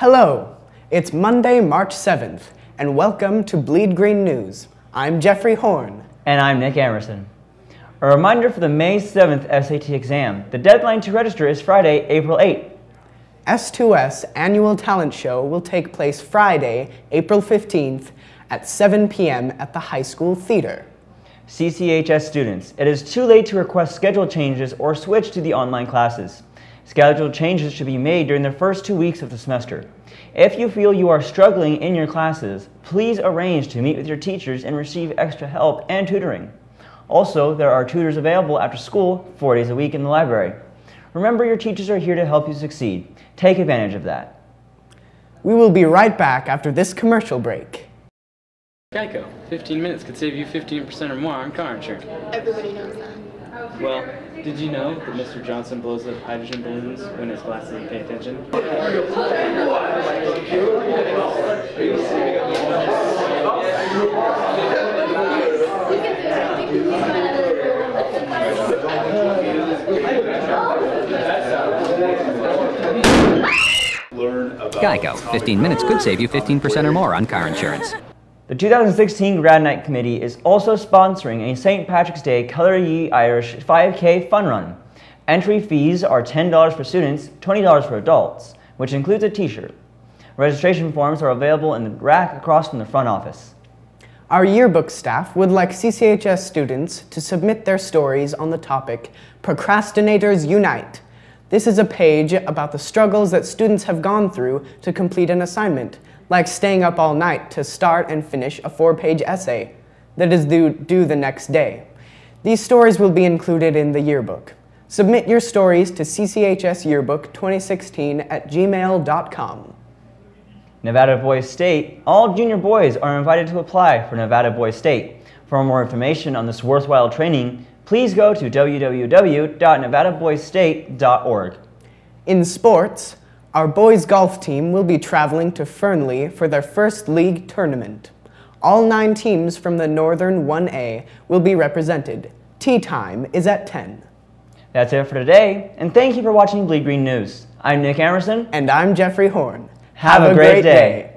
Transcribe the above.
Hello, it's Monday, March 7th, and welcome to Bleed Green News. I'm Jeffrey Horn. And I'm Nick Emerson. A reminder for the May 7th SAT exam. The deadline to register is Friday, April 8th. S2S Annual Talent Show will take place Friday, April 15th at 7 p.m. at the high school theater. CCHS students, it is too late to request schedule changes or switch to the online classes. Schedule changes should be made during the first two weeks of the semester. If you feel you are struggling in your classes, please arrange to meet with your teachers and receive extra help and tutoring. Also, there are tutors available after school four days a week in the library. Remember, your teachers are here to help you succeed. Take advantage of that. We will be right back after this commercial break. Geico. 15 minutes could save you 15% or more on car insurance. Everybody knows that. Well, did you know that Mr. Johnson blows up hydrogen balloons when his glasses and pay attention? Geico. 15 minutes could save you 15% or more on car insurance. The 2016 Grad Night Committee is also sponsoring a St. Patrick's Day Color Ye Irish 5K fun run. Entry fees are $10 for students, $20 for adults, which includes a t-shirt. Registration forms are available in the rack across from the front office. Our yearbook staff would like CCHS students to submit their stories on the topic Procrastinators Unite. This is a page about the struggles that students have gone through to complete an assignment, like staying up all night to start and finish a four-page essay that is due, due the next day. These stories will be included in the yearbook. Submit your stories to cchsyearbook2016 at gmail.com. Nevada Boys State, all junior boys are invited to apply for Nevada Boys State. For more information on this worthwhile training, please go to www.nevadaboysstate.org. In sports, our boys golf team will be traveling to Fernley for their first league tournament. All nine teams from the Northern 1A will be represented. Tee time is at 10. That's it for today, and thank you for watching Bleed Green News. I'm Nick Emerson. And I'm Jeffrey Horn. Have, a, great, day.